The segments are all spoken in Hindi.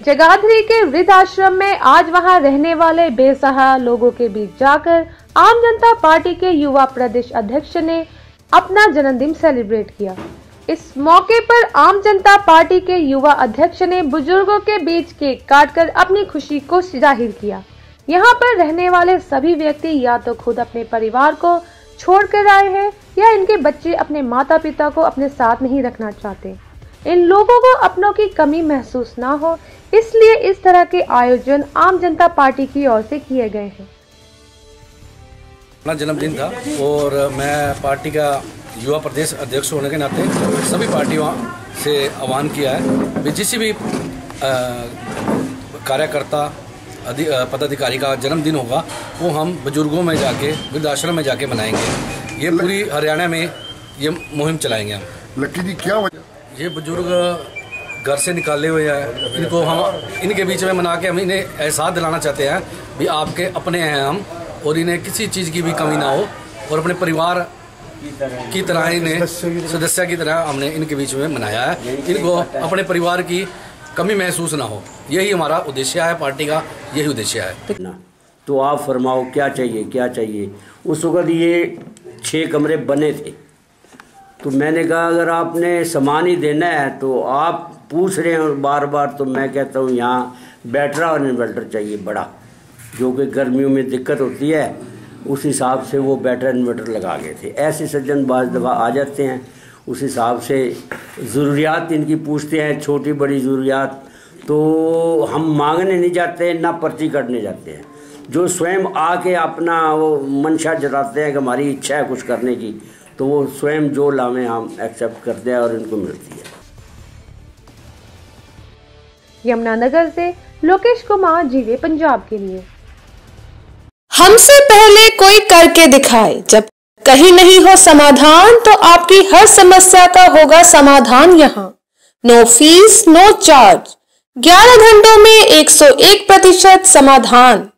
जगाधरी के वृद्ध आश्रम में आज वहाँ रहने वाले बेसहारा लोगों के बीच जाकर आम जनता पार्टी के युवा प्रदेश अध्यक्ष ने अपना जन्मदिन सेलिब्रेट किया। इस मौके पर आम जनता पार्टी के युवा अध्यक्ष ने बुज़ुर्गों के बीच केक काटकर अपनी खुशी को ज़ाहिर किया। यहाँ पर रहने वाले सभी व्यक्ति या तो खुद अपने परिवार को छोड़ कर आए हैं या इनके बच्चे अपने माता पिता को अपने साथ नहीं रखना चाहते। इन लोगों को अपनों की कमी महसूस ना हो इसलिए इस तरह के आयोजन आम जनता पार्टी की ओर से किए गए हैं। अपना जन्मदिन था और मैं पार्टी का युवा प्रदेश अध्यक्ष होने के नाते सभी पार्टियों से आह्वान किया है। कि जिस भी कार्यकर्ता पदाधिकारी का जन्मदिन होगा वो हम बुज़ुर्गों में जाके वृद्धाश्रम में जाके मनाएँगे। ये पूरी हरियाणा में ये मुहिम चलाएँगे हम। लक्की जी क्या वजह? ये बुज़ुर्ग घर से निकाले हुए हैं। इनको हम, इनके बीच में मना के हम इन्हें एहसास दिलाना चाहते हैं भी आपके अपने हैं हम और इन्हें किसी चीज़ की भी कमी ना हो और अपने परिवार की तरह इन्हें, सदस्य की तरह हमने इनके बीच में मनाया है। इनको अपने परिवार की कमी महसूस ना हो। यही हमारा उद्देश्य है, पार्टी का यही उद्देश्य है। तो आप फरमाओ, क्या चाहिए क्या चाहिए? उस वक्त ये छः कमरे बने थे। तो मैंने कहा, अगर आपने सामान ही देना है तो आप पूछ रहे हैं बार बार तो मैं कहता हूँ, यहाँ बैटरा और इन्वर्टर चाहिए बड़ा, जो कि गर्मियों में दिक्कत होती है। उस हिसाब से वो बैटरा इन्वर्टर लगा गए थे। ऐसे सज्जन बाज दफ़ा आ जाते हैं, उस हिसाब से ज़रूरियात इनकी पूछते हैं, छोटी बड़ी ज़रूरियात। तो हम मांगने नहीं जाते, ना पर्ची करने जाते हैं। जो स्वयं आके अपना वो मंशा जताते हैं कि हमारी इच्छा है कुछ करने की तो वो स्वयं जो लावे हम एक्सेप्ट करते हैं और इनको मिलती है। यमुनानगर से लोकेश कुमार जीवे पंजाब के लिए। हमसे पहले कोई करके दिखाए। जब कहीं नहीं हो समाधान तो आपकी हर समस्या का होगा समाधान यहाँ। नो फ़ीस नो चार्ज 11 घंटों में 101 प्रतिशत समाधान।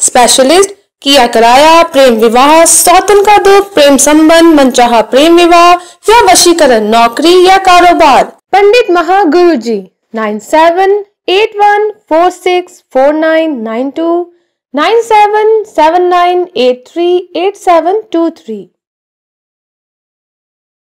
स्पेशलिस्ट किया कराया प्रेम विवाह, सौतन का दुख, प्रेम संबंध, मनचाहा प्रेम विवाह, या वशीकरण, नौकरी या कारोबार। पंडित Mahaguru ji nine seven eight one four six four nine nine two 9779838723